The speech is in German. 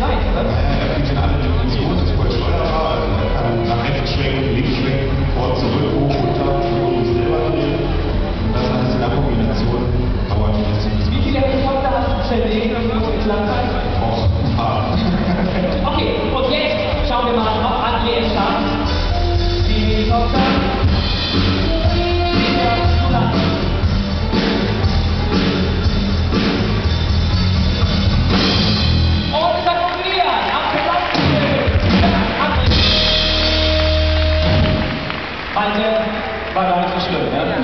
gleich, oder? Ja, die sind das ist voll steuerbar. Also kann nach rechts schwenken, links schwenken, vor, zurück, hoch, runter, oben, selber. Und das alles in Kombination. Wie viele Helikopter hast du zerlegt und wo es sein? Och, ein paar. okay, und jetzt schauen wir mal auf André Stadt. Die Helikopter. Haydi, beraber kuşlarına.